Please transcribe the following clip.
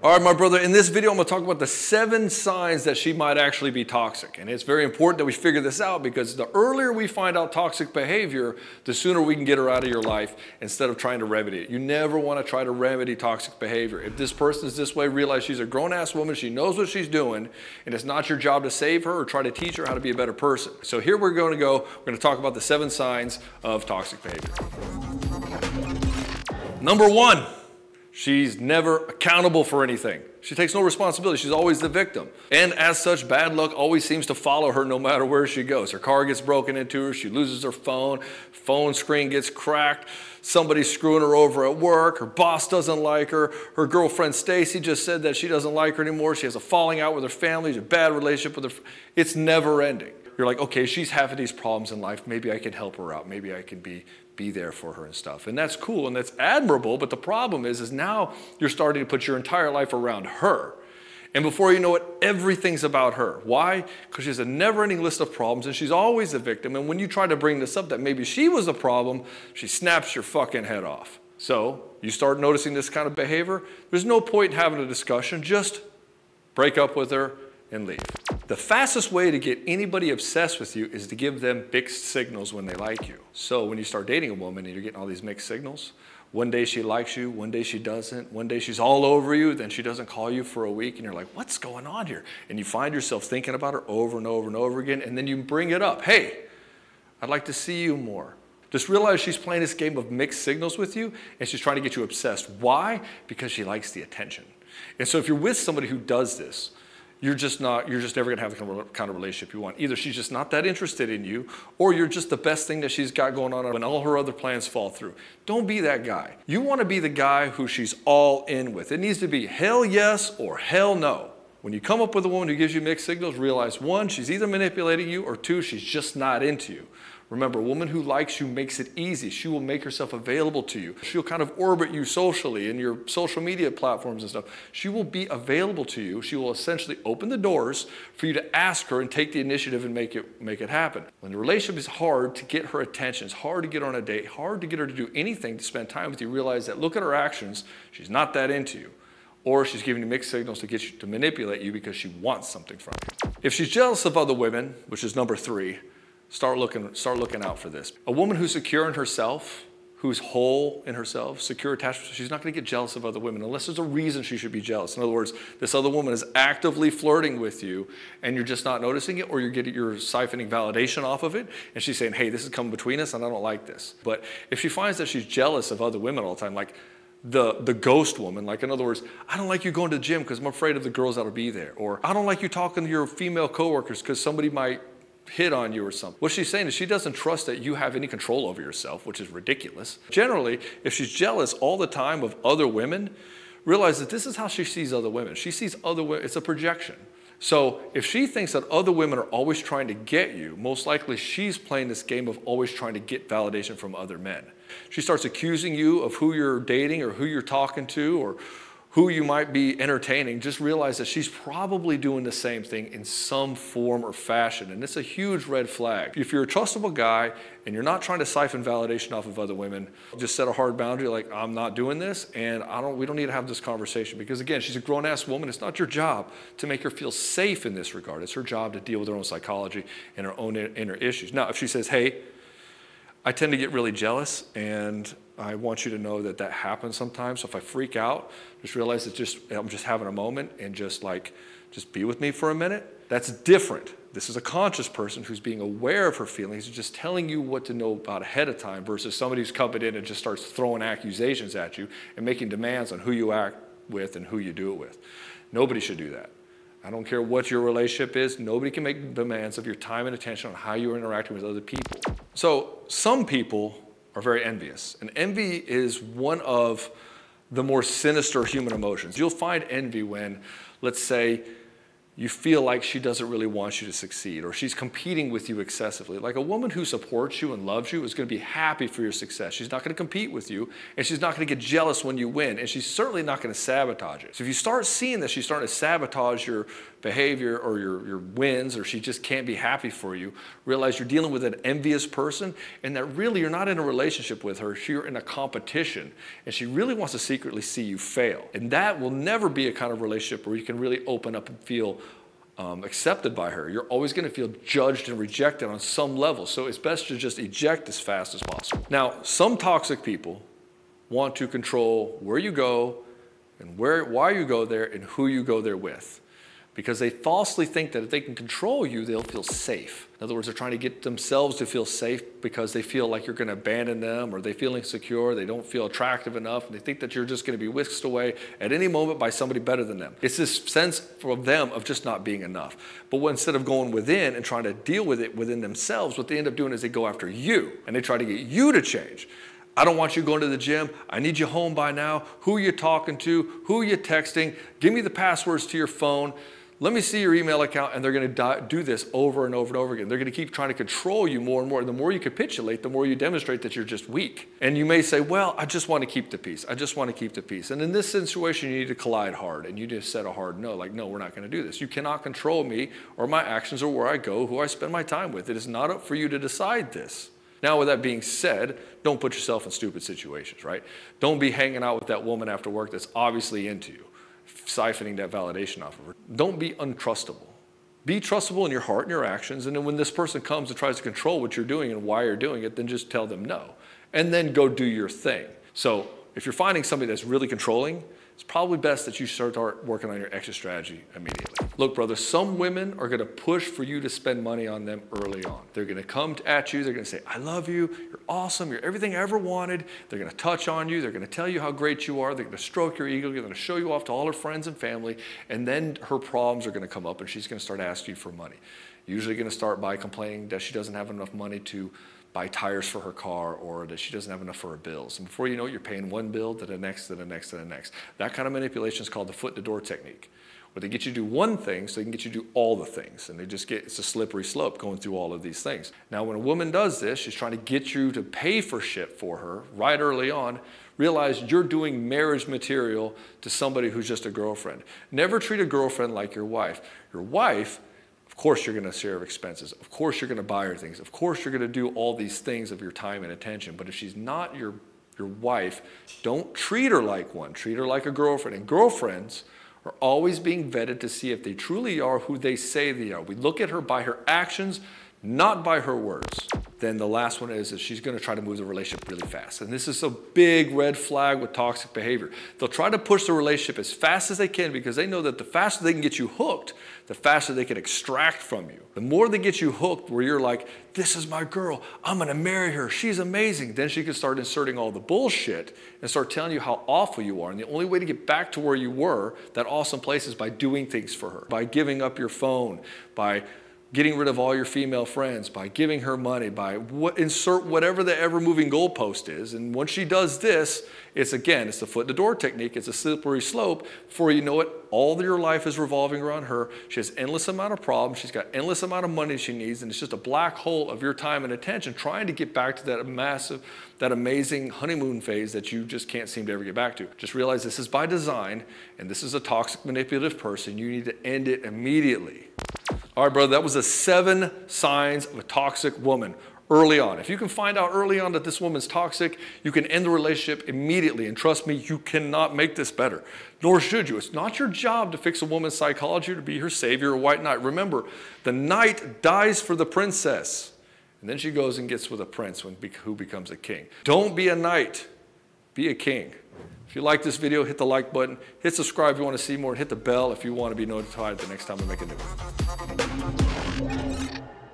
All right, my brother, in this video, I'm gonna talk about the seven signs that she might actually be toxic. And it's very important that we figure this out because the earlier we find out toxic behavior, the sooner we can get her out of your life instead of trying to remedy it. You never wanna try to remedy toxic behavior. If this person is this way, realize she's a grown ass woman, she knows what she's doing, and it's not your job to save her or try to teach her how to be a better person. So here we're gonna go, we're gonna talk about the seven signs of toxic behavior. Number one, She's never accountable for anything. She takes no responsibility. She's always the victim. And as such, bad luck always seems to follow her no matter where she goes. Her car gets broken into her. She loses her phone. Phone screen gets cracked. Somebody's screwing her over at work. Her boss doesn't like her. Her girlfriend Stacy just said that she doesn't like her anymore. She has a falling out with her family. She has a bad relationship with her. It's never ending. You're like, okay, she's having these problems in life. Maybe I can help her out. Maybe I can be be there for her and stuff. And that's cool and that's admirable, but the problem is is now you're starting to put your entire life around her. And before you know it, everything's about her. Why? Because she has a never ending list of problems and she's always the victim. And when you try to bring this up that maybe she was the problem, she snaps your fucking head off. So you start noticing this kind of behavior, there's no point in having a discussion. Just break up with her and leave. The fastest way to get anybody obsessed with you is to give them mixed signals when they like you. So when you start dating a woman and you're getting all these mixed signals, one day she likes you, one day she doesn't, one day she's all over you, then she doesn't call you for a week, and you're like, what's going on here? And you find yourself thinking about her over and over and over again, and then you bring it up. Hey, I'd like to see you more. Just realize she's playing this game of mixed signals with you, and she's trying to get you obsessed. Why? Because she likes the attention. And so if you're with somebody who does this, you're just not you're just never to have the kind of relationship you want. Either she's just not that interested in you or you're just the best thing that she's got going on when all her other plans fall through. Don't be that guy. You want to be the guy who she's all in with. It needs to be hell yes or hell no. When you come up with a woman who gives you mixed signals realize one she's either manipulating you or two she's just not into you Remember, a woman who likes you makes it easy. She will make herself available to you. She'll kind of orbit you socially in your social media platforms and stuff. She will be available to you. She will essentially open the doors for you to ask her and take the initiative and make it, make it happen. When the relationship is hard to get her attention, it's hard to get her on a date, hard to get her to do anything to spend time with you, realize that look at her actions, she's not that into you or she's giving you mixed signals to get you to manipulate you because she wants something from you. If she's jealous of other women, which is number three, Start looking, start looking out for this. A woman who's secure in herself, who's whole in herself, secure attachment, she's not going to get jealous of other women unless there's a reason she should be jealous. In other words, this other woman is actively flirting with you and you're just not noticing it or you're getting you're siphoning validation off of it and she's saying, "Hey, this is coming between us and I don't like this." But if she finds that she's jealous of other women all the time like the, the ghost woman. Like, in other words, I don't like you going to the gym because I'm afraid of the girls that'll be there. Or I don't like you talking to your female coworkers because somebody might hit on you or something. What she's saying is she doesn't trust that you have any control over yourself, which is ridiculous. Generally, if she's jealous all the time of other women, realize that this is how she sees other women. She sees other women, it's a projection. So if she thinks that other women are always trying to get you, most likely she's playing this game of always trying to get validation from other men. She starts accusing you of who you're dating or who you're talking to or who you might be entertaining, just realize that she's probably doing the same thing in some form or fashion. And it's a huge red flag. If you're a trustable guy and you're not trying to siphon validation off of other women, just set a hard boundary like, I'm not doing this and I don't, we don't need to have this conversation. Because again, she's a grown ass woman. It's not your job to make her feel safe in this regard. It's her job to deal with her own psychology and her own inner issues. Now, if she says, hey, I tend to get really jealous and I want you to know that that happens sometimes. So if I freak out, just realize that just I'm just having a moment and just like just be with me for a minute. That's different. This is a conscious person who's being aware of her feelings and just telling you what to know about ahead of time versus somebody who's coming in and just starts throwing accusations at you and making demands on who you act with and who you do it with. Nobody should do that. I don't care what your relationship is, nobody can make demands of your time and attention on how you're interacting with other people. So some people are very envious. And envy is one of the more sinister human emotions. You'll find envy when, let's say, you feel like she doesn't really want you to succeed or she's competing with you excessively. Like a woman who supports you and loves you is going to be happy for your success. She's not going to compete with you and she's not going to get jealous when you win and she's certainly not going to sabotage it. So if you start seeing that she's starting to sabotage your behavior or your, your wins or she just can't be happy for you, realize you're dealing with an envious person and that really you're not in a relationship with her, you're in a competition and she really wants to secretly see you fail. And that will never be a kind of relationship where you can really open up and feel um, accepted by her. You're always going to feel judged and rejected on some level. So it's best to just eject as fast as possible. Now, some toxic people want to control where you go and where, why you go there and who you go there with because they falsely think that if they can control you, they'll feel safe. In other words, they're trying to get themselves to feel safe because they feel like you're going to abandon them or they feel insecure, they don't feel attractive enough, and they think that you're just going to be whisked away at any moment by somebody better than them. It's this sense from them of just not being enough. But instead of going within and trying to deal with it within themselves, what they end up doing is they go after you and they try to get you to change. I don't want you going to the gym. I need you home by now. Who are you talking to? Who are you texting? Give me the passwords to your phone let me see your email account, and they're going to do this over and over and over again. They're going to keep trying to control you more and more. The more you capitulate, the more you demonstrate that you're just weak. And you may say, Well, I just want to keep the peace. I just want to keep the peace. And in this situation, you need to collide hard, and you just set a hard no, like, No, we're not going to do this. You cannot control me or my actions or where I go, who I spend my time with. It is not up for you to decide this. Now, with that being said, don't put yourself in stupid situations, right? Don't be hanging out with that woman after work that's obviously into you siphoning that validation off of her. Don't be untrustable. Be trustable in your heart and your actions. And then when this person comes and tries to control what you're doing and why you're doing it, then just tell them no. And then go do your thing. So if you're finding somebody that's really controlling, it's probably best that you start working on your exit strategy immediately. Look, brother, some women are going to push for you to spend money on them early on. They're to come at you. They're going to say, I love you. You're awesome. You're everything I ever wanted. They're to touch on you. They're going to tell you how great you are. They're to stroke your ego. They're to show you off to all her friends and family. And then her problems are going to come up and she's going to start asking you for money. Usually going to start by complaining that she doesn't have enough money to buy tires for her car or that she doesn't have enough for her bills. And before you know it, you're paying one bill to the next, to the next, to the next. That kind of manipulation is called the foot to door technique, where they get you to do one thing so they can get you to do all the things. And they just get, it's a slippery slope going through all of these things. Now, when a woman does this, she's trying to get you to pay for shit for her right early on. Realize you're doing marriage material to somebody who's just a girlfriend. Never treat a girlfriend like your wife. Your wife course you're going to share expenses. Of course you're going to buy her things. Of course you're going to do all these things of your time and attention. But if she's not your, your wife, don't treat her like one. Treat her like a girlfriend. And girlfriends are always being vetted to see if they truly are who they say they are. We look at her by her actions, not by her words. Then the last one is that she's going to try to move the relationship really fast. And this is a big red flag with toxic behavior. They'll try to push the relationship as fast as they can because they know that the faster they can get you hooked, the faster they can extract from you. The more they get you hooked where you're like, this is my girl, I'm going to marry her, she's amazing. Then she can start inserting all the bullshit and start telling you how awful you are. And the only way to get back to where you were, that awesome place, is by doing things for her, by giving up your phone, by getting rid of all your female friends, by giving her money, by what, insert whatever the ever moving goalpost is. And once she does this, it's again, it's the foot in the door technique. It's a slippery slope. Before you know it, all your life is revolving around her. She has endless amount of problems. She's got endless amount of money she needs, and it's just a black hole of your time and attention trying to get back to that massive, that amazing honeymoon phase that you just can't seem to ever get back to. Just realize this is by design, and this is a toxic, manipulative person. You need to end it immediately. All right, brother, that was the seven signs of a toxic woman early on. If you can find out early on that this woman's toxic, you can end the relationship immediately. And trust me, you cannot make this better, nor should you. It's not your job to fix a woman's psychology or to be her savior or white knight. Remember, the knight dies for the princess. And then she goes and gets with a prince when, who becomes a king. Don't be a knight, be a king. If you like this video, hit the like button, hit subscribe if you want to see more, and hit the bell if you want to be notified the next time I make a new one.